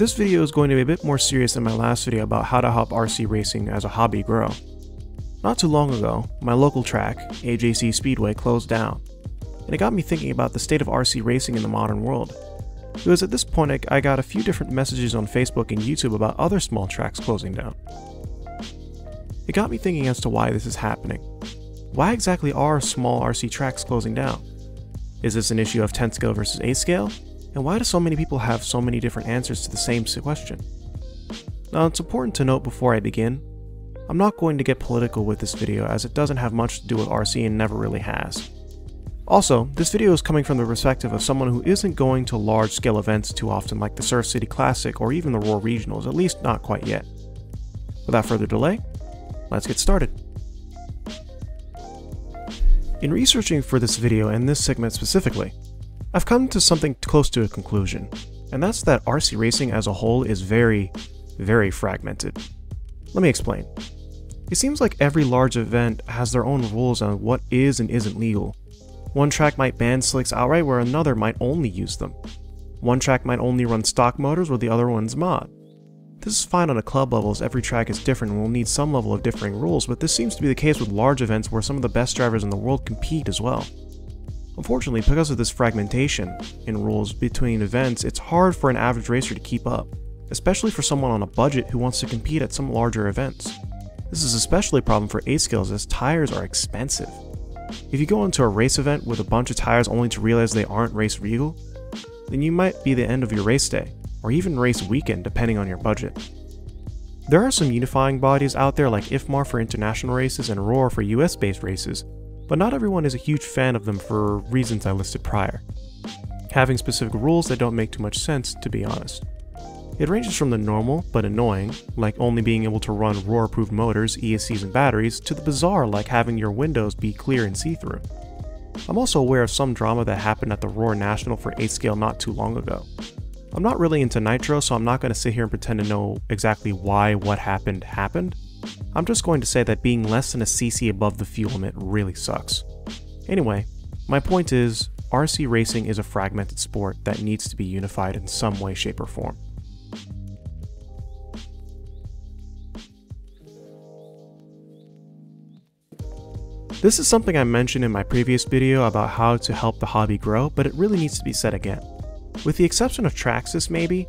this video is going to be a bit more serious than my last video about how to help RC racing as a hobby grow. Not too long ago, my local track, AJC Speedway, closed down, and it got me thinking about the state of RC racing in the modern world. It was at this point I got a few different messages on Facebook and YouTube about other small tracks closing down. It got me thinking as to why this is happening. Why exactly are small RC tracks closing down? Is this an issue of 10 scale versus 8 scale? And why do so many people have so many different answers to the same question? Now it's important to note before I begin, I'm not going to get political with this video as it doesn't have much to do with RC and never really has. Also, this video is coming from the perspective of someone who isn't going to large scale events too often like the Surf City Classic or even the Roar Regionals, at least not quite yet. Without further delay, let's get started. In researching for this video and this segment specifically, I've come to something close to a conclusion, and that's that RC racing as a whole is very, very fragmented. Let me explain. It seems like every large event has their own rules on what is and isn't legal. One track might ban slicks outright where another might only use them. One track might only run stock motors where the other one's mod. This is fine on a club level as every track is different and will need some level of differing rules, but this seems to be the case with large events where some of the best drivers in the world compete as well. Unfortunately, because of this fragmentation in rules between events, it's hard for an average racer to keep up, especially for someone on a budget who wants to compete at some larger events. This is especially a problem for 8 skills as tires are expensive. If you go into a race event with a bunch of tires only to realize they aren't race legal, then you might be the end of your race day, or even race weekend depending on your budget. There are some unifying bodies out there like IFMAR for international races and ROAR for US based races, but not everyone is a huge fan of them for reasons I listed prior. Having specific rules that don't make too much sense, to be honest. It ranges from the normal, but annoying, like only being able to run ROAR-approved motors, ESCs, and batteries, to the bizarre like having your windows be clear and see-through. I'm also aware of some drama that happened at the Roar National for 8 scale not too long ago. I'm not really into Nitro, so I'm not going to sit here and pretend to know exactly why what happened happened, I'm just going to say that being less than a cc above the fuel limit really sucks. Anyway, my point is, RC racing is a fragmented sport that needs to be unified in some way, shape, or form. This is something I mentioned in my previous video about how to help the hobby grow, but it really needs to be said again. With the exception of Traxxas maybe,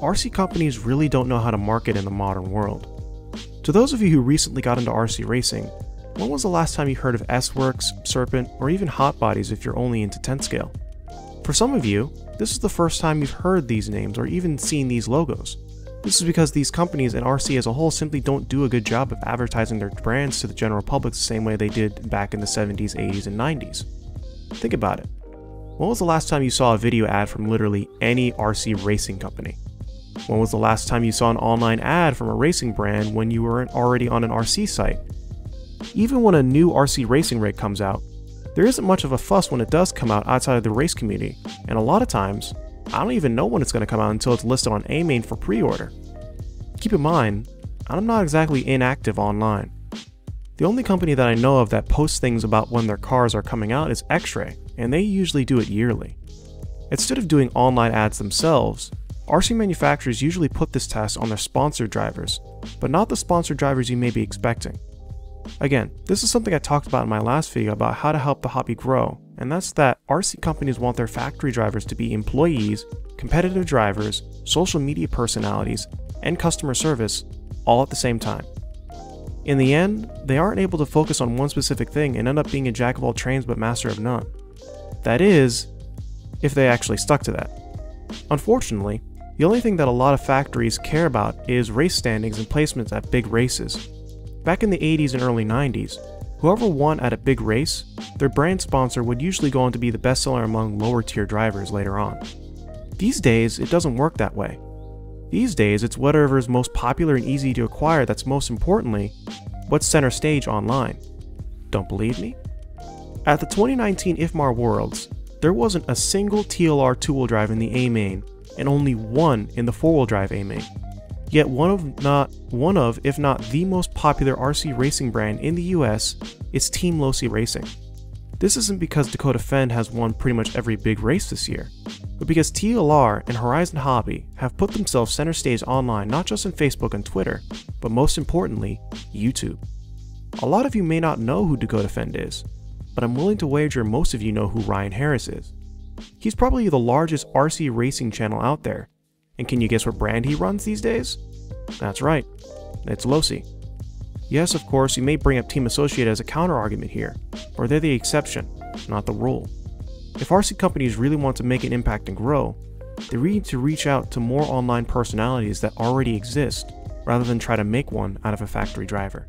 RC companies really don't know how to market in the modern world. To those of you who recently got into RC racing, when was the last time you heard of Sworkz, Serpent, or even Hot Bodies if you're only into 10 scale? For some of you, this is the first time you've heard these names or even seen these logos. This is because these companies and RC as a whole simply don't do a good job of advertising their brands to the general public the same way they did back in the 70s, 80s, and 90s. Think about it. When was the last time you saw a video ad from literally any RC racing company? When was the last time you saw an online ad from a racing brand when you weren't already on an RC site? Even when a new RC racing rig comes out, there isn't much of a fuss when it does come out outside of the race community, and a lot of times, I don't even know when it's going to come out until it's listed on AMain for pre-order. Keep in mind, I'm not exactly inactive online. The only company that I know of that posts things about when their cars are coming out is X-Ray, and they usually do it yearly. Instead of doing online ads themselves, RC manufacturers usually put this test on their sponsored drivers, but not the sponsored drivers you may be expecting. Again, this is something I talked about in my last video about how to help the hobby grow, and that's that RC companies want their factory drivers to be employees, competitive drivers, social media personalities, and customer service all at the same time. In the end, they aren't able to focus on one specific thing and end up being a jack of all trades but master of none. That is, if they actually stuck to that. Unfortunately, the only thing that a lot of factories care about is race standings and placements at big races. Back in the 80s and early 90s, whoever won at a big race, their brand sponsor would usually go on to be the bestseller among lower tier drivers later on. These days, it doesn't work that way. These days, it's whatever is most popular and easy to acquire that's most importantly, what's center stage online. Don't believe me? At the 2019 IFMAR Worlds, there wasn't a single TLR two-wheel drive in the A-main and only one in the four-wheel drive A-main. Yet one of not one of, if not the most popular RC racing brand in the US is Team Losi Racing. This isn't because Dakota Phend has won pretty much every big race this year, but because TLR and Horizon Hobby have put themselves center stage online not just on Facebook and Twitter, but most importantly, YouTube. A lot of you may not know who Dakota Phend is, but I'm willing to wager most of you know who Ryan Harris is. He's probably the largest RC racing channel out there, and can you guess what brand he runs these days? That's right, it's Losi. Yes, of course, you may bring up Team Associated as a counter-argument here, but they're the exception, not the rule. If RC companies really want to make an impact and grow, they need to reach out to more online personalities that already exist, rather than try to make one out of a factory driver.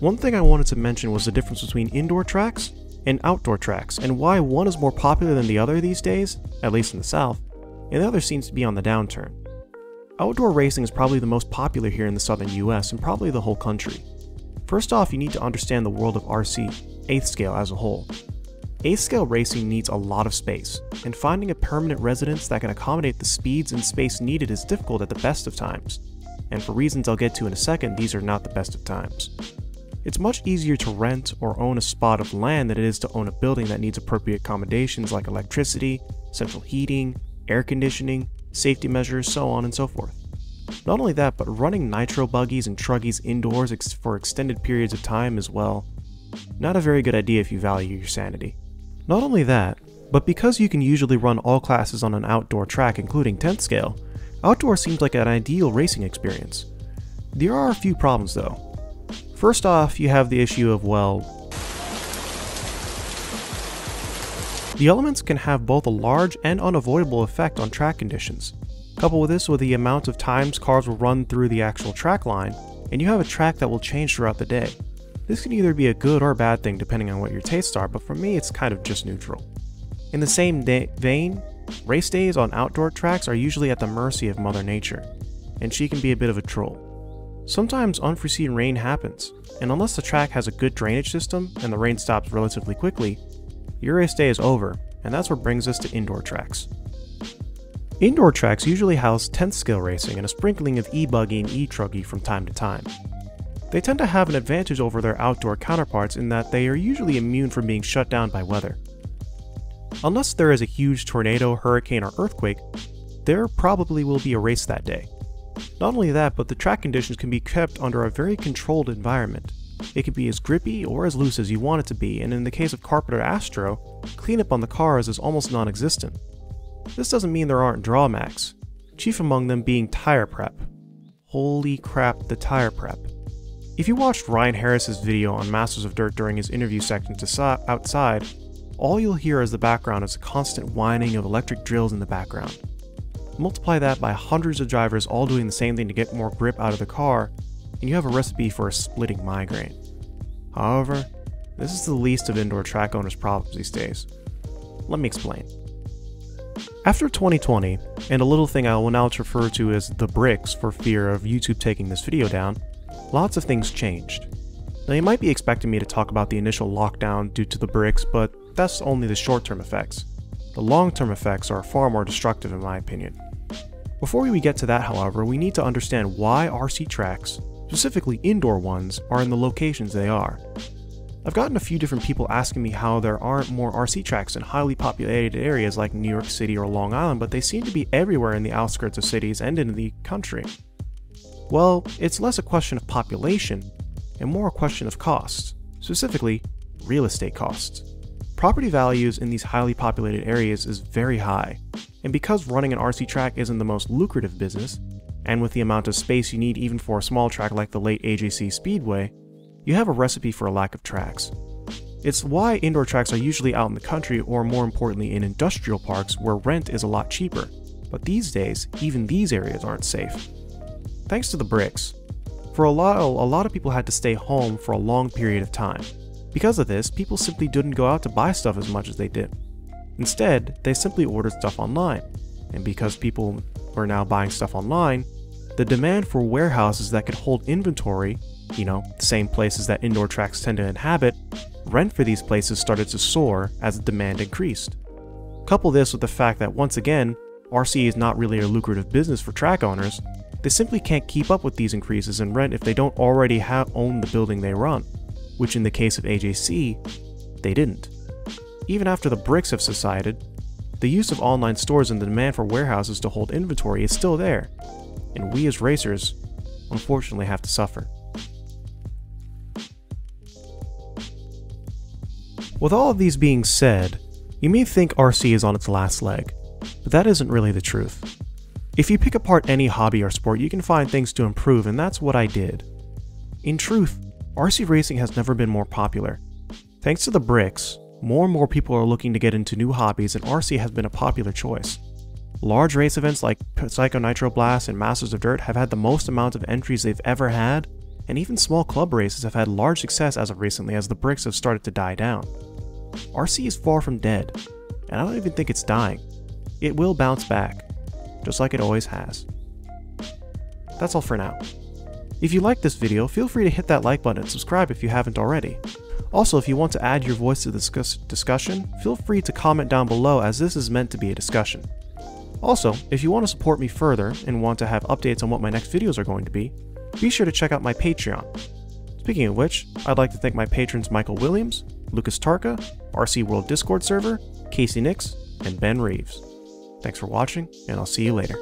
One thing I wanted to mention was the difference between indoor tracks and outdoor tracks, and why one is more popular than the other these days, at least in the South, and the other seems to be on the downturn. Outdoor racing is probably the most popular here in the southern US and probably the whole country. First off, you need to understand the world of RC, 8th scale as a whole. 8th scale racing needs a lot of space, and finding a permanent residence that can accommodate the speeds and space needed is difficult at the best of times. And for reasons I'll get to in a second, these are not the best of times. It's much easier to rent or own a spot of land than it is to own a building that needs appropriate accommodations like electricity, central heating, air conditioning, safety measures, so on and so forth. Not only that, but running nitro buggies and truggies indoors ex for extended periods of time as well. Not a very good idea if you value your sanity. Not only that, but because you can usually run all classes on an outdoor track including 10th scale, outdoor seems like an ideal racing experience. There are a few problems though. First off, you have the issue of, well, the elements can have both a large and unavoidable effect on track conditions. Couple with this with the amount of times cars will run through the actual track line, and you have a track that will change throughout the day. This can either be a good or bad thing depending on what your tastes are, but for me it's kind of just neutral. In the same vein, race days on outdoor tracks are usually at the mercy of Mother Nature, and she can be a bit of a troll. Sometimes unforeseen rain happens, and unless the track has a good drainage system and the rain stops relatively quickly, your race day is over, and that's what brings us to indoor tracks. Indoor tracks usually house 10th scale racing and a sprinkling of e-buggy and e-truggy from time to time. They tend to have an advantage over their outdoor counterparts in that they are usually immune from being shut down by weather. Unless there is a huge tornado, hurricane, or earthquake, there probably will be a race that day. Not only that, but the track conditions can be kept under a very controlled environment. It can be as grippy or as loose as you want it to be, and in the case of Carpenter Astro, cleanup on the cars is almost non-existent. This doesn't mean there aren't drawbacks, chief among them being tire prep. Holy crap, the tire prep. If you watched Ryan Harris's video on Masters of Dirt during his interview section outside, all you'll hear as the background is a constant whining of electric drills in the background. Multiply that by hundreds of drivers all doing the same thing to get more grip out of the car, and you have a recipe for a splitting migraine. However, this is the least of indoor track owners' problems these days. Let me explain. After 2020, and a little thing I will now refer to as the bricks for fear of YouTube taking this video down, lots of things changed. Now you might be expecting me to talk about the initial lockdown due to the bricks, but that's only the short-term effects. The long-term effects are far more destructive in my opinion. Before we get to that, however, we need to understand why RC tracks, specifically indoor ones, are in the locations they are. I've gotten a few different people asking me how there aren't more RC tracks in highly populated areas like New York City or Long Island, but they seem to be everywhere in the outskirts of cities and in the country. Well, it's less a question of population and more a question of costs, specifically real estate costs. Property values in these highly populated areas is very high, and because running an RC track isn't the most lucrative business, and with the amount of space you need even for a small track like the late AJC Speedway, you have a recipe for a lack of tracks. It's why indoor tracks are usually out in the country or more importantly in industrial parks where rent is a lot cheaper, but these days, even these areas aren't safe. Thanks to the bricks. For a while, a lot of people had to stay home for a long period of time. Because of this, people simply didn't go out to buy stuff as much as they did. Instead, they simply ordered stuff online. And because people were now buying stuff online, the demand for warehouses that could hold inventory, you know, the same places that indoor tracks tend to inhabit, rent for these places started to soar as the demand increased. Couple this with the fact that once again, RC is not really a lucrative business for track owners, They simply can't keep up with these increases in rent if they don't already have own the building they run, which in the case of AJC, they didn't. Even after the bricks have subsided, the use of online stores and the demand for warehouses to hold inventory is still there, and we as racers unfortunately have to suffer. With all of these being said, you may think RC is on its last leg, but that isn't really the truth. If you pick apart any hobby or sport, you can find things to improve, and that's what I did. In truth, RC racing has never been more popular. Thanks to the bricks, more and more people are looking to get into new hobbies, and RC has been a popular choice. Large race events like Psycho Nitro Blast and Masters of Dirt have had the most amount of entries they've ever had, and even small club races have had large success as of recently as the bricks have started to die down. RC is far from dead, and I don't even think it's dying. It will bounce back, just like it always has. That's all for now. If you liked this video, feel free to hit that like button and subscribe if you haven't already. Also, if you want to add your voice to discuss discussion, feel free to comment down below as this is meant to be a discussion. Also, if you want to support me further and want to have updates on what my next videos are going to be, be sure to check out my Patreon. Speaking of which, I'd like to thank my patrons Michael Williams, Lucas Tarka, RC World Discord server, Casey Nix, and Ben Reeves. Thanks for watching, and I'll see you later.